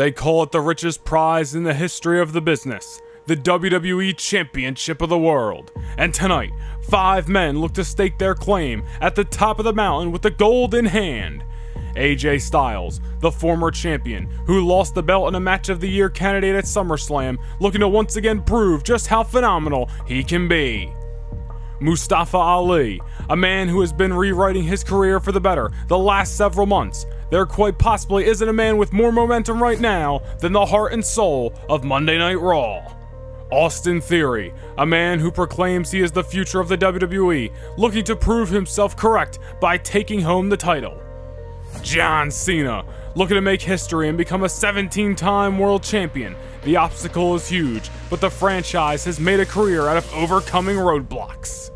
They call it the richest prize in the history of the business the WWE Championship of the World. And tonight, five men look to stake their claim at the top of the mountain with the gold in hand. AJ Styles, the former champion, who lost the belt in a match of the year candidate at SummerSlam, looking to once again prove just how phenomenal he can be. Mustafa Ali, a man who has been rewriting his career for the better the last several months. There quite possibly isn't a man with more momentum right now than the heart and soul of Monday Night Raw. Austin Theory, a man who proclaims he is the future of the WWE, looking to prove himself correct by taking home the title. John Cena, looking to make history and become a 17 time world champion. The obstacle is huge, but the franchise has made a career out of overcoming roadblocks.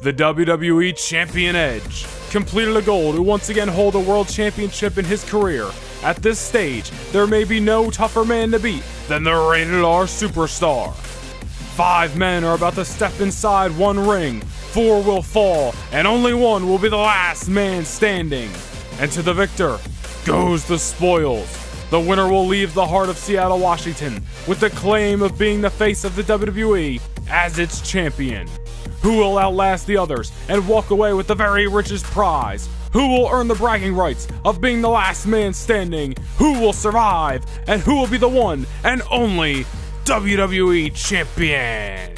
The WWE Champion Edge completed a goal to once again hold a world championship in his career. At this stage, there may be no tougher man to beat than the rated R superstar. Five men are about to step inside one ring, four will fall, and only one will be the last man standing. And to the victor goes the spoils. The winner will leave the heart of Seattle, Washington, with the claim of being the face of the WWE as its champion. Who will outlast the others and walk away with the very richest prize? Who will earn the bragging rights of being the last man standing? Who will survive? And who will be the one and only WWE Champion?